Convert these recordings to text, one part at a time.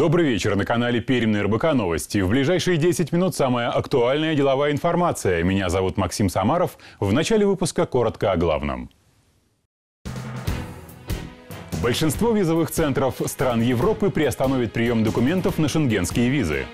Добрый вечер на канале Пермь на РБК Новости. В ближайшие 10 минут самая актуальная деловая информация. Меня зовут Максим Самаров. В начале выпуска коротко о главном. Большинство визовых центров стран Европы приостановит прием документов на шенгенские визы.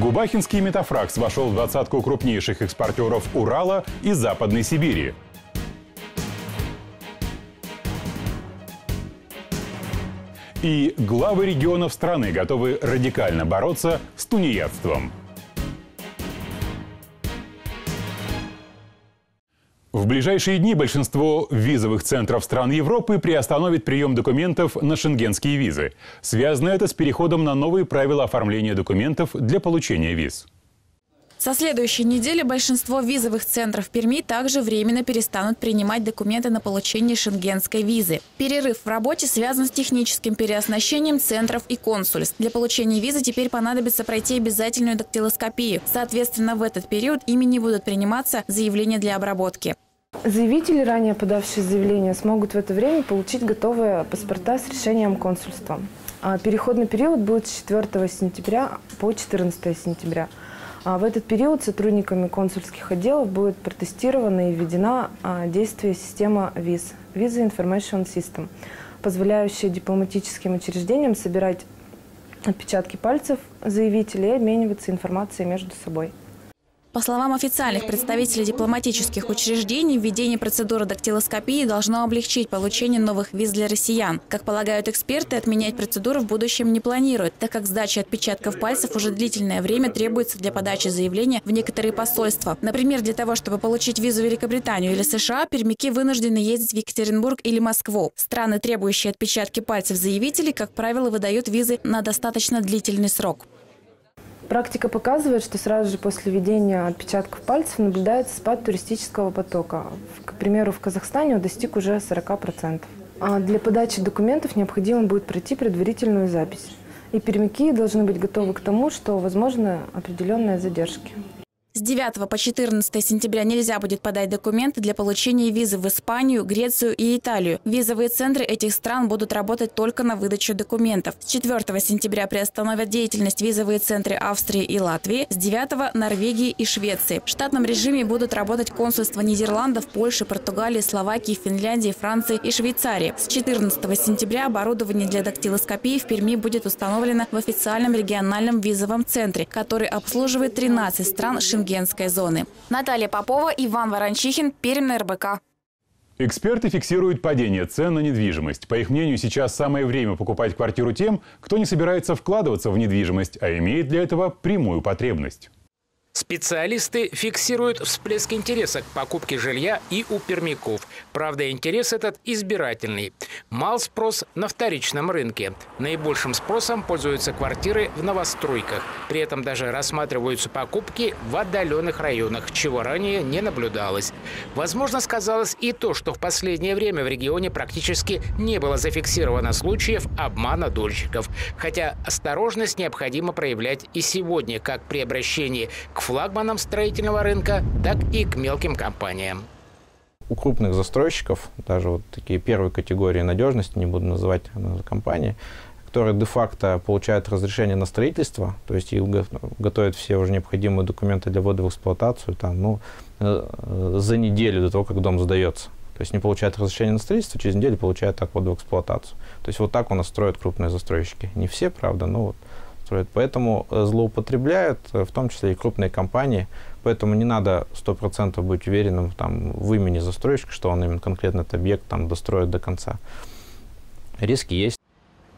Губахинский метафракс вошел в двадцатку крупнейших экспортеров Урала и Западной Сибири. И главы регионов страны готовы радикально бороться с тунеядством. В ближайшие дни большинство визовых центров стран Европы приостановит прием документов на шенгенские визы. Связано это с переходом на новые правила оформления документов для получения виз. Со следующей недели большинство визовых центров Перми также временно перестанут принимать документы на получение шенгенской визы. Перерыв в работе связан с техническим переоснащением центров и консульств. Для получения визы теперь понадобится пройти обязательную дактилоскопию. Соответственно, в этот период ими не будут приниматься заявления для обработки. Заявители, ранее подавшие заявление, смогут в это время получить готовые паспорта с решением консульства. А переходный период будет с 4 сентября по 14 сентября. А в этот период сотрудниками консульских отделов будет протестирована и введена а, действие система ВИЗ – Visa Information System, позволяющая дипломатическим учреждениям собирать отпечатки пальцев заявителей и обмениваться информацией между собой. По словам официальных представителей дипломатических учреждений, введение процедуры дактилоскопии должно облегчить получение новых виз для россиян. Как полагают эксперты, отменять процедуру в будущем не планируют, так как сдача отпечатков пальцев уже длительное время требуется для подачи заявления в некоторые посольства. Например, для того, чтобы получить визу в Великобританию или США, пермяки вынуждены ездить в Екатеринбург или Москву. Страны, требующие отпечатки пальцев заявителей, как правило, выдают визы на достаточно длительный срок. Практика показывает, что сразу же после введения отпечатков пальцев наблюдается спад туристического потока. К примеру, в Казахстане он достиг уже 40%. А для подачи документов необходимо будет пройти предварительную запись. И пермяки должны быть готовы к тому, что возможны определенные задержки. С 9 по 14 сентября нельзя будет подать документы для получения визы в Испанию, Грецию и Италию. Визовые центры этих стран будут работать только на выдачу документов. С 4 сентября приостановят деятельность визовые центры Австрии и Латвии, с 9 – Норвегии и Швеции. В штатном режиме будут работать консульства Нидерландов, Польши, Португалии, Словакии, Финляндии, Франции и Швейцарии. С 14 сентября оборудование для дактилоскопии в Перми будет установлено в официальном региональном визовом центре, который обслуживает 13 стран Шенгена шенгенской зоны. Наталья Попова, Иван Ворончихин, Пермь РБК. Эксперты фиксируют падение цен на недвижимость. По их мнению, сейчас самое время покупать квартиру тем, кто не собирается вкладываться в недвижимость, а имеет для этого прямую потребность. Специалисты фиксируют всплеск интереса к покупке жилья и у пермяков. Правда, интерес этот избирательный. Мал спрос на вторичном рынке. Наибольшим спросом пользуются квартиры в новостройках. При этом даже рассматриваются покупки в отдаленных районах, чего ранее не наблюдалось. Возможно, сказалось и то, что в последнее время в регионе практически не было зафиксировано случаев обмана дольщиков. Хотя осторожность необходимо проявлять и сегодня, как при обращении к флагманам строительного рынка, так и к мелким компаниям. У крупных застройщиков, даже вот такие первые категории надежности, не буду называть компании, которые де-факто получают разрешение на строительство, то есть и готовят все уже необходимые документы для ввода в эксплуатацию там, ну, э, за неделю до того, как дом сдается. То есть не получают разрешение на строительство, через неделю получают ввод в эксплуатацию. То есть вот так у нас строят крупные застройщики. Не все, правда, но вот строят. Поэтому э, злоупотребляют, э, в том числе и крупные компании. Поэтому не надо 100% быть уверенным там, в имени застройщика, что он именно конкретно этот объект там, достроит до конца. Риски есть.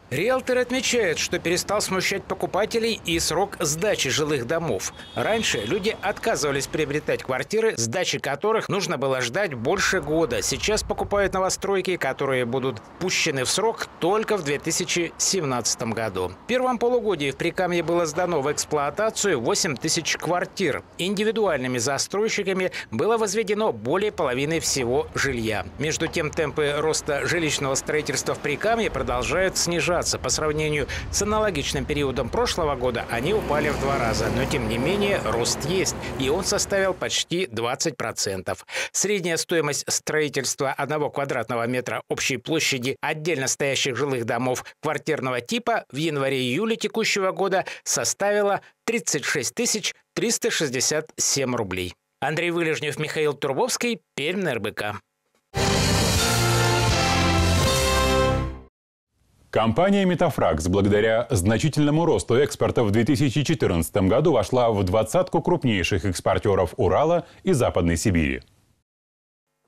Риэлтор отмечает, что перестал смущать покупателей и срок сдачи жилых домов. Раньше люди отказывались приобретать квартиры, сдачи которых нужно было ждать больше года. Сейчас покупают новостройки, которые будут пущены в срок только в 2017 году. В первом полугодии в Прикамье было сдано в эксплуатацию 8 тысяч квартир. Индивидуальными застройщиками было возведено более половины всего жилья. Между тем темпы роста жилищного строительства в Прикамье продолжают снижаться снижаться. По сравнению с аналогичным периодом прошлого года они упали в два раза. Но тем не менее рост есть, и он составил почти 20%. Средняя стоимость строительства одного квадратного метра общей площади отдельно стоящих жилых домов квартирного типа в январе-июле текущего года составила 36 367 рублей. Андрей Вылежнев, Михаил Турбовский, Пермь, РБК. Компания «Метафракс» благодаря значительному росту экспорта в 2014 году вошла в двадцатку крупнейших экспортеров Урала и Западной Сибири.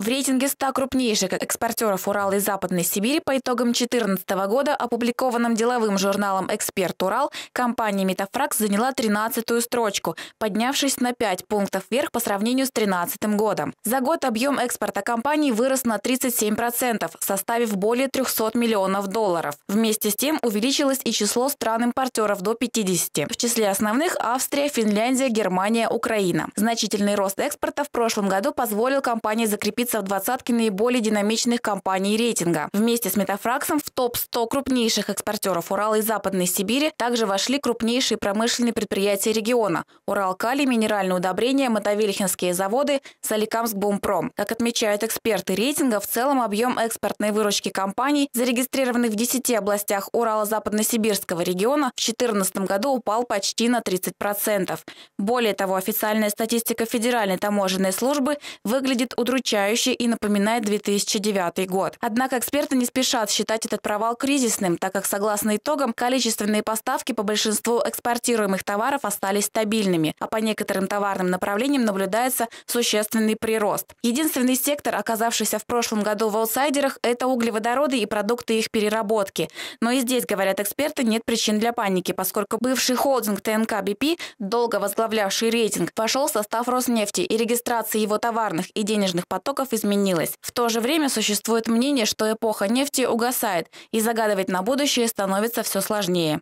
В рейтинге 100 крупнейших экспортеров Урала и Западной Сибири по итогам 2014 года, опубликованным деловым журналом «Эксперт Урал», компания «Метафракс» заняла 13-ю строчку, поднявшись на 5 пунктов вверх по сравнению с 2013 годом. За год объем экспорта компании вырос на 37%, составив более 300 миллионов долларов. Вместе с тем увеличилось и число стран-импортеров до 50. В числе основных – Австрия, Финляндия, Германия, Украина. Значительный рост экспорта в прошлом году позволил компании закрепиться находиться в двадцатке наиболее динамичных компаний рейтинга. Вместе с Метафраксом в топ-100 крупнейших экспортеров Урала и Западной Сибири также вошли крупнейшие промышленные предприятия региона – Уралкали, минеральные удобрения, мотовилихинские заводы, Соликамск Бумпром. Как отмечают эксперты рейтинга, в целом объем экспортной выручки компаний, зарегистрированных в 10 областях Урала-Западно-Сибирского региона, в 2014 году упал почти на 30%. Более того, официальная статистика Федеральной таможенной службы выглядит удручающе удручающе и напоминает 2009 год. Однако эксперты не спешат считать этот провал кризисным, так как, согласно итогам, количественные поставки по большинству экспортируемых товаров остались стабильными, а по некоторым товарным направлениям наблюдается существенный прирост. Единственный сектор, оказавшийся в прошлом году в аутсайдерах, это углеводороды и продукты их переработки. Но и здесь, говорят эксперты, нет причин для паники, поскольку бывший холдинг ТНК БП, долго возглавлявший рейтинг, вошел в состав Роснефти, и регистрация его товарных и денежных потоков рынков изменилась. В то же время существует мнение, что эпоха нефти угасает, и загадывать на будущее становится все сложнее.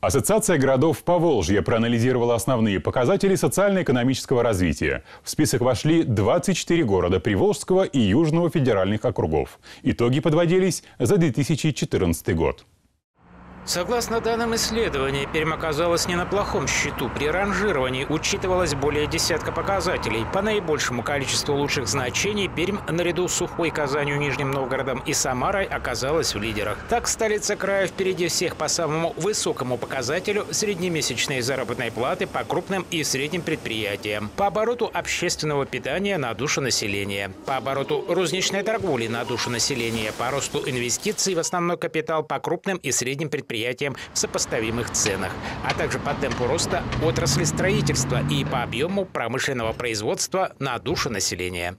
Ассоциация городов Поволжья проанализировала основные показатели социально-экономического развития. В список вошли 24 города Приволжского и Южного федеральных округов. Итоги подводились за 2014 год. Согласно данным исследования, Пермь оказалась не на плохом счету. При ранжировании учитывалось более десятка показателей. По наибольшему количеству лучших значений Пермь наряду с Сухой, Казанью, Нижним Новгородом и Самарой оказалась в лидерах. Так, столица края впереди всех по самому высокому показателю среднемесячной заработной платы по крупным и средним предприятиям, по обороту общественного питания на душу населения, по обороту розничной торговли на душу населения, по росту инвестиций в основной капитал по крупным и средним предприятиям предприятиям в сопоставимых ценах, а также по темпу роста отрасли строительства и по объему промышленного производства на душу населения.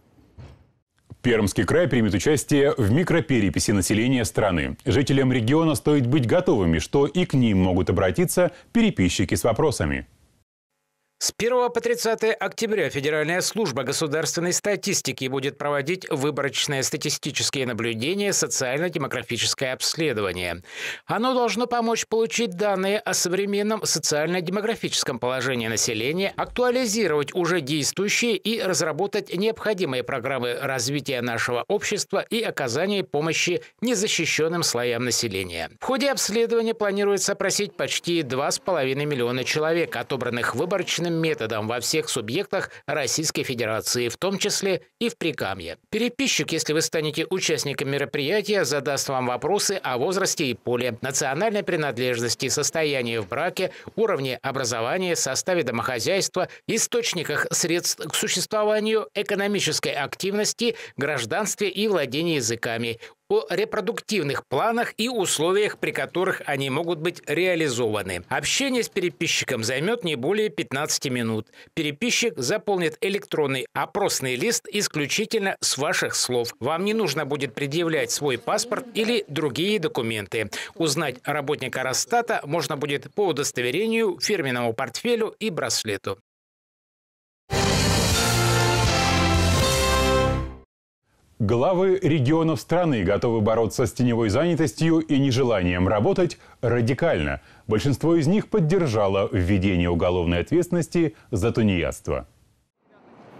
Пермский край примет участие в микропереписи населения страны. Жителям региона стоит быть готовыми, что и к ним могут обратиться переписчики с вопросами. С 1 по 30 октября Федеральная служба государственной статистики будет проводить выборочные статистические наблюдения социально-демографическое обследование. Оно должно помочь получить данные о современном социально-демографическом положении населения, актуализировать уже действующие и разработать необходимые программы развития нашего общества и оказания помощи незащищенным слоям населения. В ходе обследования планируется опросить почти 2,5 миллиона человек, отобранных выборочными установленным методом во всех субъектах Российской Федерации, в том числе и в Прикамье. Переписчик, если вы станете участником мероприятия, задаст вам вопросы о возрасте и поле, национальной принадлежности, состоянии в браке, уровне образования, составе домохозяйства, источниках средств к существованию, экономической активности, гражданстве и владении языками, о репродуктивных планах и условиях, при которых они могут быть реализованы. Общение с переписчиком займет не более 15 минут. Переписчик заполнит электронный опросный лист исключительно с ваших слов. Вам не нужно будет предъявлять свой паспорт или другие документы. Узнать работника Росстата можно будет по удостоверению, фирменному портфелю и браслету. Главы регионов страны готовы бороться с теневой занятостью и нежеланием работать радикально. Большинство из них поддержало введение уголовной ответственности за тунеядство.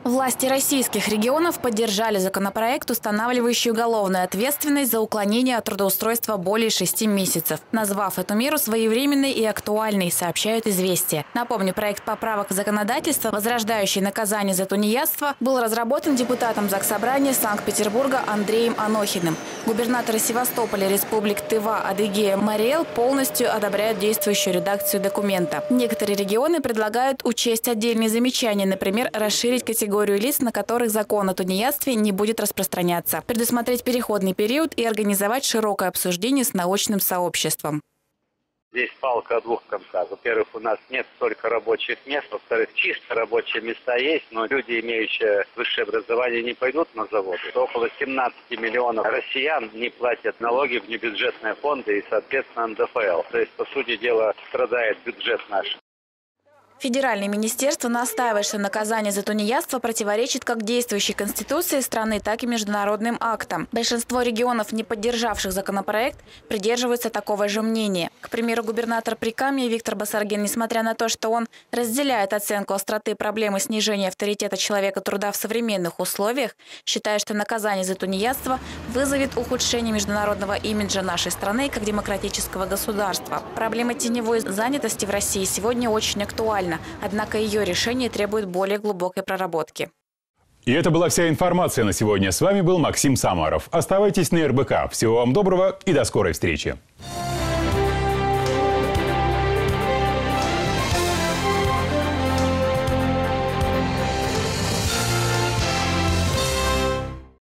Власти российских регионов поддержали законопроект, устанавливающий уголовную ответственность за уклонение от трудоустройства более шести месяцев, назвав эту меру своевременной и актуальной, сообщают «Известия». Напомню, проект поправок в законодательство, возрождающий наказание за тунеядство, был разработан депутатом Заксобрания Санкт-Петербурга Андреем Анохиным. Губернаторы Севастополя, Республик Тыва, Адыгея, Мариэл полностью одобряют действующую редакцию документа. Некоторые регионы предлагают учесть отдельные замечания, например, расширить категорию категорию лиц, на которых закон о тунеядстве не будет распространяться, предусмотреть переходный период и организовать широкое обсуждение с научным сообществом. Здесь палка о двух концах. Во-первых, у нас нет столько рабочих мест. Во-вторых, чисто рабочие места есть, но люди, имеющие высшее образование, не пойдут на заводы. Около 17 миллионов россиян не платят налоги в небюджетные фонды и, соответственно, НДФЛ. То есть, по сути дела, страдает бюджет наш. Федеральное министерство настаивает, что наказание за тунеядство противоречит как действующей конституции страны, так и международным актам. Большинство регионов, не поддержавших законопроект, придерживаются такого же мнения. К примеру, губернатор Прикамья Виктор Басаргин, несмотря на то, что он разделяет оценку остроты проблемы снижения авторитета человека труда в современных условиях, считает, что наказание за тунеядство вызовет ухудшение международного имиджа нашей страны как демократического государства. Проблема теневой занятости в России сегодня очень актуальна актуальна, однако ее решение требует более глубокой проработки. И это была вся информация на сегодня. С вами был Максим Самаров. Оставайтесь на РБК. Всего вам доброго и до скорой встречи.